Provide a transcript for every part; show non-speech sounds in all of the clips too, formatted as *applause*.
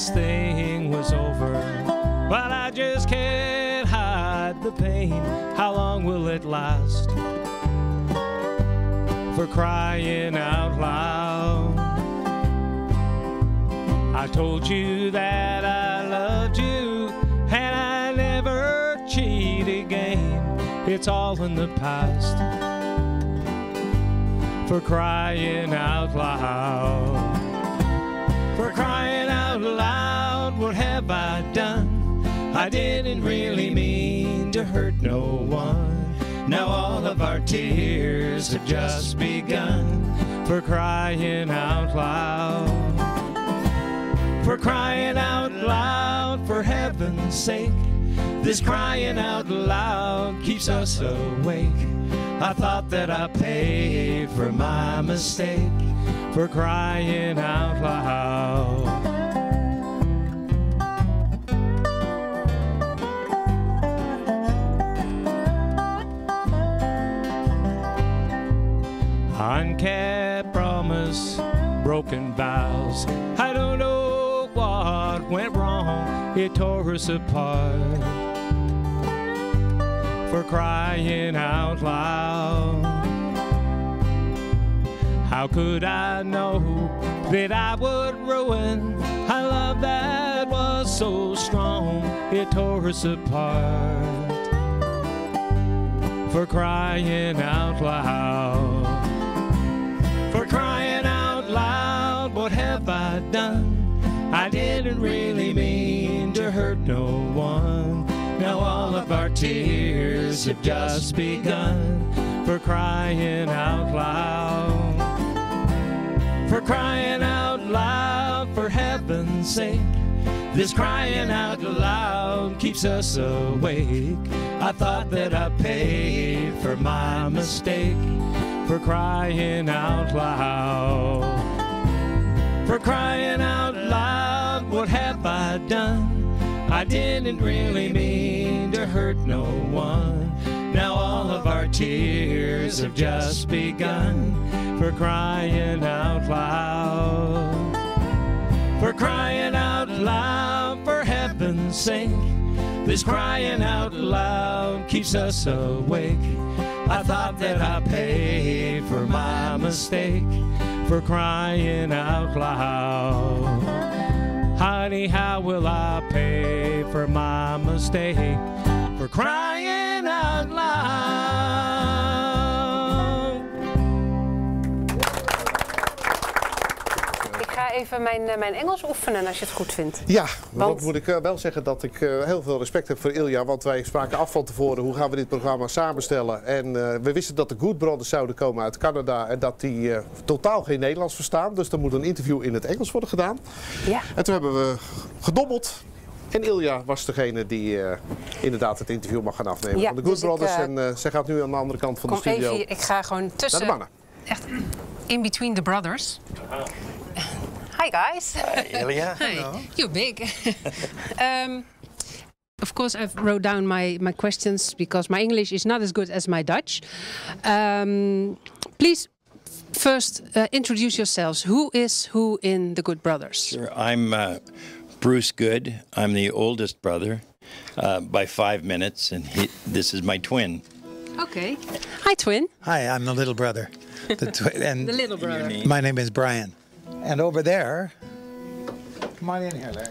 this thing was over. But I just can't hide the pain. How long will it last? For crying out loud. I told you that I loved you, and I never cheat again. It's all in the past. For crying out loud. Out loud, what have I done? I didn't really mean to hurt no one. Now all of our tears have just begun. For crying out loud. For crying out loud, for heaven's sake. This crying out loud keeps us awake. I thought that I paid for my mistake for crying out loud. Unkept promise, broken vows. I don't know what went wrong, it tore us apart for crying out loud. How could I know that I would ruin a love that was so strong? It tore us apart for crying out loud. What have I done? I didn't really mean to hurt no one. Now all of our tears have just begun for crying out loud. For crying out loud, for heaven's sake. This crying out loud keeps us awake. I thought that I paid for my mistake for crying out loud. For crying out loud, what have I done? I didn't really mean to hurt no one. Now all of our tears have just begun for crying out loud. For crying out loud, for heaven's sake. This crying out loud keeps us awake. I thought that I paid for my mistake for crying out loud. Honey, how will I pay for my mistake for crying out loud? Even mijn, eh, mijn Engels oefenen als je het goed vindt. Ja, Want- moet ik eh, wel zeggen dat ik eh, heel veel respect heb voor Ilja. Want wij spraken af van tevoren hoe gaan we dit programma samenstellen. En we wisten dat de Good Brothers zouden komen uit Canada. En dat die totaal geen Nederlands verstaan. Dus er moet een interview in het Engels worden gedaan. Ja. En toen hebben we gedobbeld. En Ilja was degene die inderdaad het interview mag gaan afnemen Ja, van de Good dus ik, Brothers. en zij gaat nu aan de andere kant van de Kom studio even. Ik ga gewoon naar de tussen. mannen. Echt in between the brothers. Hi guys. Hi, Ilja. *laughs* Hi. You're big. *laughs* um, of course, I've wrote down my, my questions because my English is not as good as my Dutch. Um, please, first uh, introduce yourselves. Who is who in the Good Brothers? Sure. I'm uh, Bruce Good. I'm the oldest brother uh, by five minutes, and he, this is my twin. Okay. Hi, twin. Hi, I'm the little brother. The twi- *laughs* and The little brother. my name is Brian. And over there, come on in here, Larry.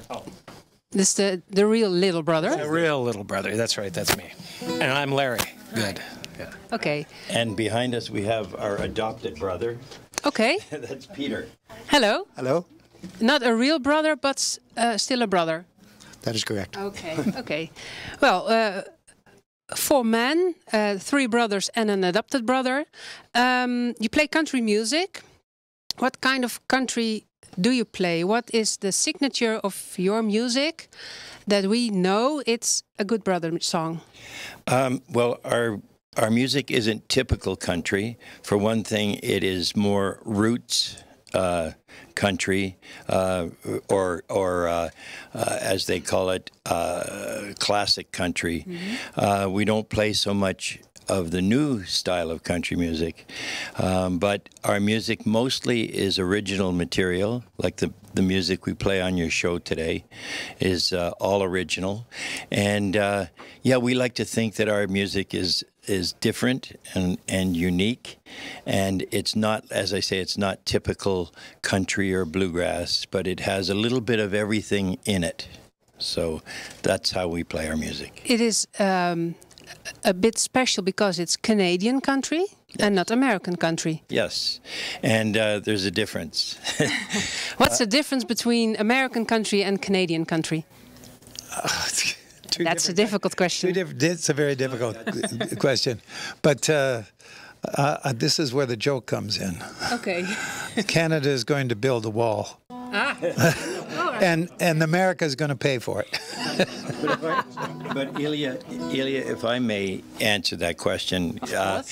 This the the real little brother. The real little brother. That's right. That's me. And I'm Larry. Good. Yeah. Okay. And behind us, we have our adopted brother. Okay. *laughs* That's Peter. Hello. Hello. Not a real brother, but uh, still a brother. That is correct. Okay. okay. Well, uh, four men, uh, three brothers, and an adopted brother. Um, you play country music. What kind of country do you play? What is the signature of your music that we know it's a good brother song? Um, well, our our music isn't typical country. For one thing, it is more roots uh, country, uh, or or uh, uh, as they call it, uh, classic country. Uh, we don't play so much of the new style of country music. Um, but our music mostly is original material, like the the music we play on your show today is uh, all original, and uh, yeah, we like to think that our music is is different and, and unique. And it's not, as I say, it's not typical country or bluegrass, but it has a little bit of everything in it. So that's how we play our music. It is um, a bit special because it's Canadian country and not American country. Yes, and uh, there's a difference. *laughs* What's the difference between American country and Canadian country? *laughs* Two That's a difficult question. different, it's a very difficult *laughs* question. But uh, uh, uh, this is where the joke comes in. Okay. Canada is going to build a wall. And and America is going to pay for it. But Ilja, Ilja, if I may answer that question, uh,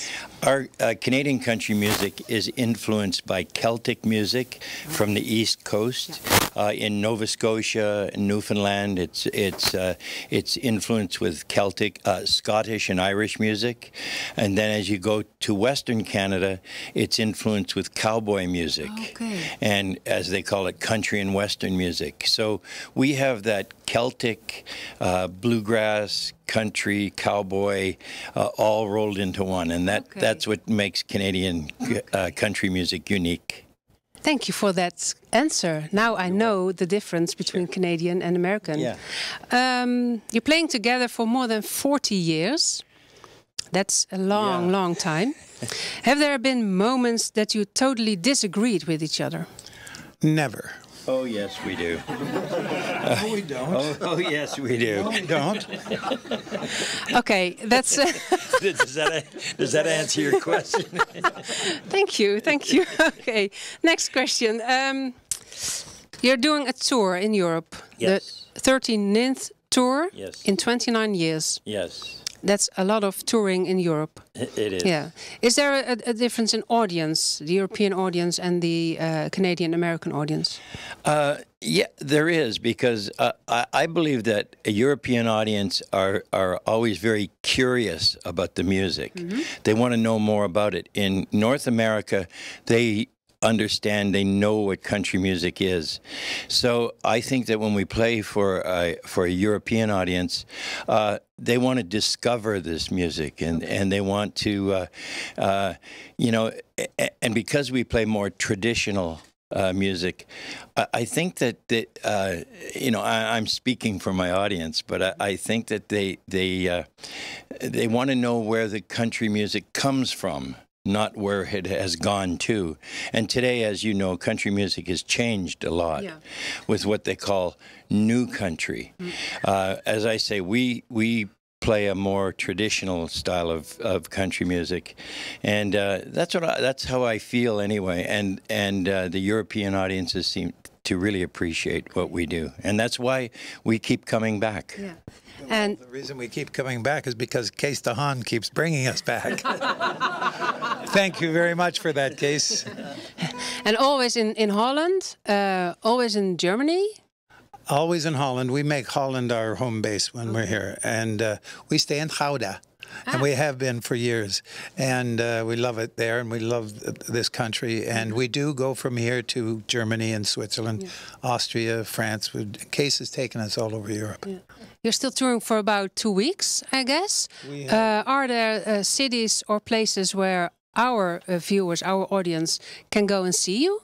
our uh, Canadian country music is influenced by Celtic music from the East Coast. Uh, in Nova Scotia, Newfoundland, it's it's uh, it's influenced with Celtic, uh, Scottish, and Irish music, and then as you go to Western Canada, it's influenced with cowboy music, Okay. and as they call it, country and Western music. So we have that Celtic, uh, bluegrass, country, cowboy, uh, all rolled into one, and that Okay. that's what makes Canadian uh, country music unique. Thank you for that answer. Now I know the difference between Canadian and American. Yeah. Um, you're playing together for more than 40 years. That's a long, Yeah. long time. *laughs* Have there been moments that you totally disagreed with each other? Never. Oh yes, we do. *laughs* No, we don't. Oh, oh yes, we do. We don't. *laughs* Okay, that's. Uh, *laughs* does that does that answer your question? thank you, thank you. Okay, next question. Um, you're doing a tour in Europe, Yes. the 39th tour Yes. in 29 years. yes, That's a lot of touring in Europe. it is. Yeah. Is there a, a difference in audience, the European audience and the uh, Canadian American audience? Uh, yeah, there is because uh, I, I believe that a European audience are are always very curious about the music. They want to know more about it. In North America, they understand they know what country music is so i think that when we play for a for a european audience uh, they want to discover this music and and they want to uh, uh, you know and because we play more traditional uh, music. I, I think that that uh, you know I, I'm speaking for my audience, but I, I think that they they uh, they want to know where the country music comes from. Not where it has gone to. And today, as you know, country music has changed a lot Yeah. with what they call new country. Uh, as I say, we we play a more traditional style of, of country music, and uh, that's what I, that's how I feel anyway. And and uh, the European audiences seem to really appreciate what we do, and that's why we keep coming back. Yeah. And The reason we keep coming back is because Case DeHaan keeps bringing us back. *laughs* Thank you very much for that, Case. *laughs* and always in in Holland, uh, always in Germany. Always in Holland. We make Holland our home base when we're here. And uh, we stay in Gouda. And we have been for years. And uh, we love it there and we love th- this country. And we do go from here to Germany and Switzerland, Austria, France. Case has taken us all over Europe. You're still touring for about two weeks, I guess. Uh, are there uh, cities or places where our uh, viewers, our audience, can go and see you?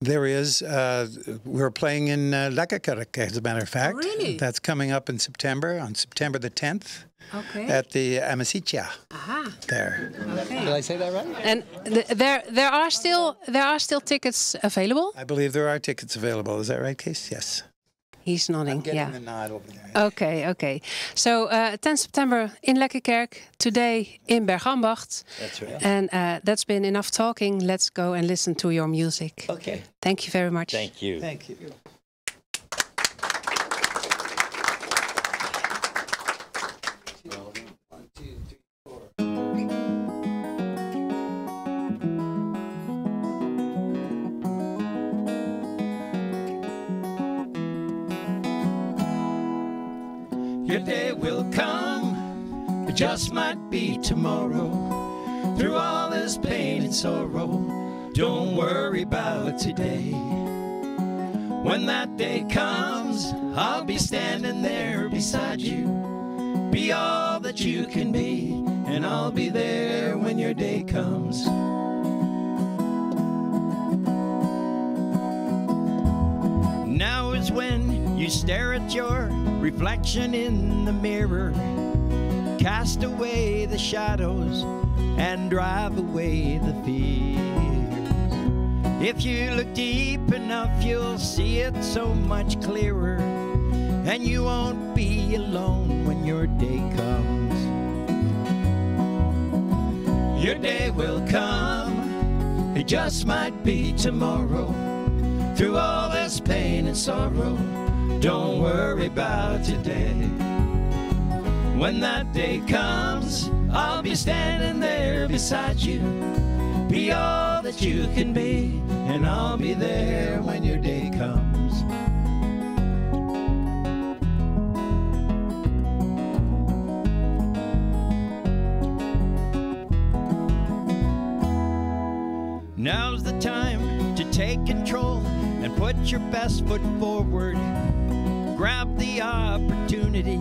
There is. Uh, we're playing in uh, Lekkerkerk, as a matter of fact. really? That's coming up in September, on September the 10th, Okay. at the Amicitia Aha. there. Okay. Did I say that right? And th there, there are still there are still tickets available. I believe there are tickets available. Is that right, Case? Yes. He's nodding. Getting yeah. the nod over there. Okay, okay. So uh, 10 September in Lekkerkerk, today in Bergambacht. That's right. And uh, that's been enough talking. Let's go and listen to your music. Okay. Thank you very much. Thank you. Thank you. Your day will come, It just might be tomorrow. Through all this pain and sorrow, don't worry about today. When that day comes, I'll be standing there beside you. Be all that you can be, and I'll be there when your day comes. Now is when you stare at your reflection in the mirror. Cast away the shadows and drive away the fears. If you look deep enough, you'll see it so much clearer. And you won't be alone when your day comes. Your day will come, it just might be tomorrow. Through all this pain and sorrow, don't worry about today. When that day comes, I'll be standing there beside you. Be all that you can be, and I'll be there when your day comes. Now's the time to take control and put your best foot forward. Grab the opportunity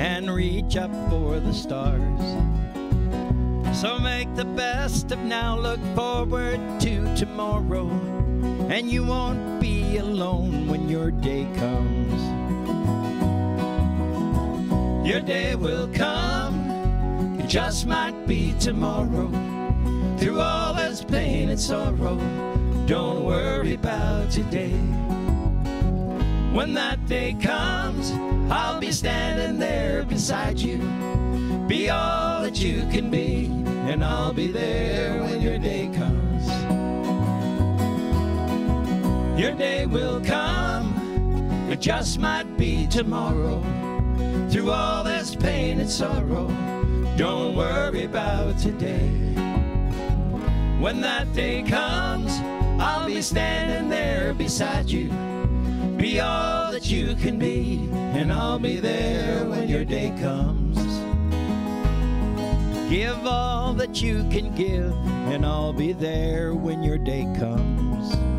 and reach up for the stars. So make the best of now, look forward to tomorrow, and you won't be alone when your day comes. Your day will come, it just might be tomorrow. Through all this pain and sorrow, don't worry about today. When that day comes, I'll be standing there beside you. Be all that you can be, and I'll be there when your day comes. Your day will come, it just might be tomorrow. Through all this pain and sorrow, don't worry about today. When that day comes, I'll be standing there beside you. Be all that you can be, and I'll be there when your day comes. Give all that you can give, and I'll be there when your day comes.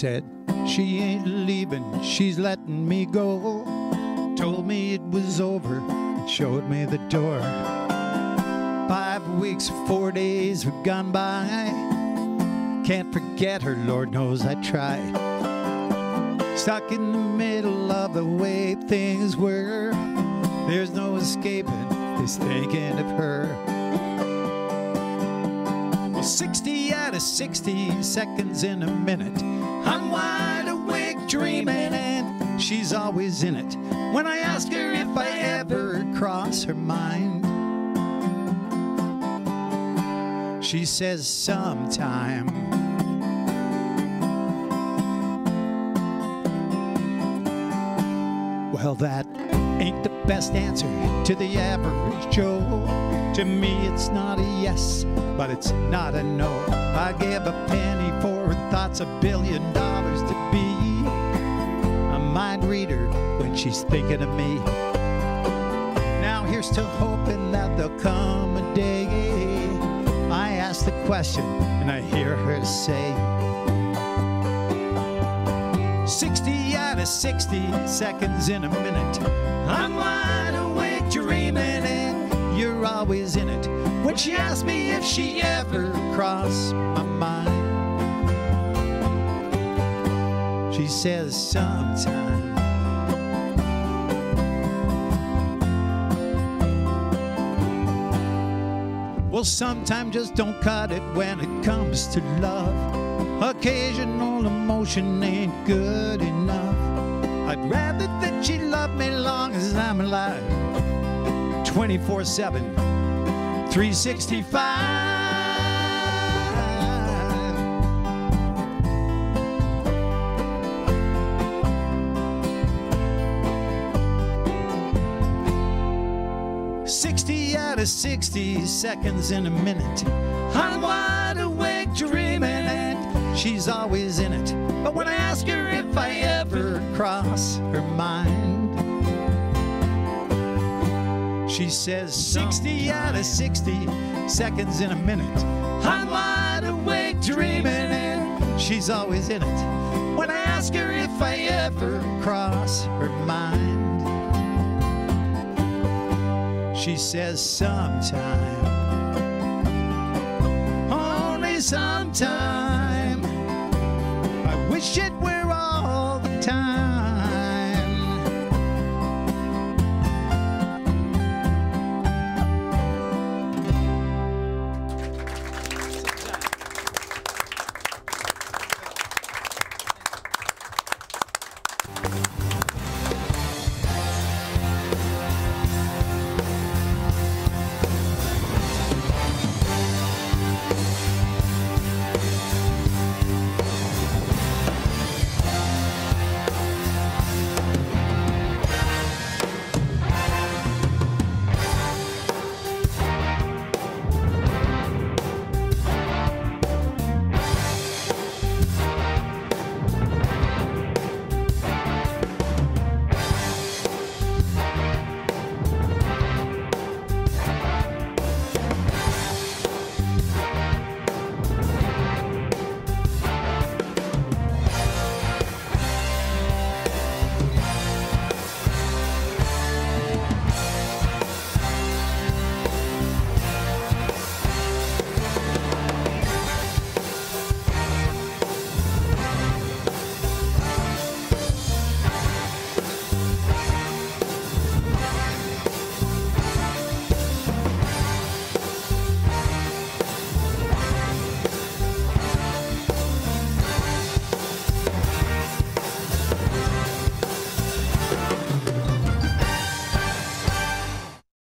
Said she ain't leaving, she's letting me go. Told me it was over, and showed me the door. Five weeks, four days have gone by. Can't forget her, Lord knows I tried. Stuck in the middle of the way things were. There's no escaping this thinking of her. Well, 60 out of 60 seconds in a minute. Dreaming, and she's always in it. When I ask her if I ever cross her mind, she says sometime. Well, that ain't the best answer to the average Joe. To me, it's not a yes, but it's not a no. I give a penny for her thoughts, a billion dollars to be she's thinking of me. Now, here's to hoping that there'll come a day. I ask the question, and I hear her say, 60 out of 60 seconds in a minute. I'm wide awake dreaming, and you're always in it. When she asks me if she ever crossed my mind, she says sometime. Well, sometimes just don't cut it when it comes to love. Occasional emotion ain't good enough. I'd rather that she loved me long as I'm alive. 24 7, 365. 60 of 60 seconds in a minute. I'm wide awake dreaming and she's always in it. But when I ask her if I ever cross her mind, she says 60 out of 60 seconds in a minute. I'm wide awake dreaming and she's always in it. When I ask her if I ever cross her mind, she says sometime, only sometime. I wish it were all the time.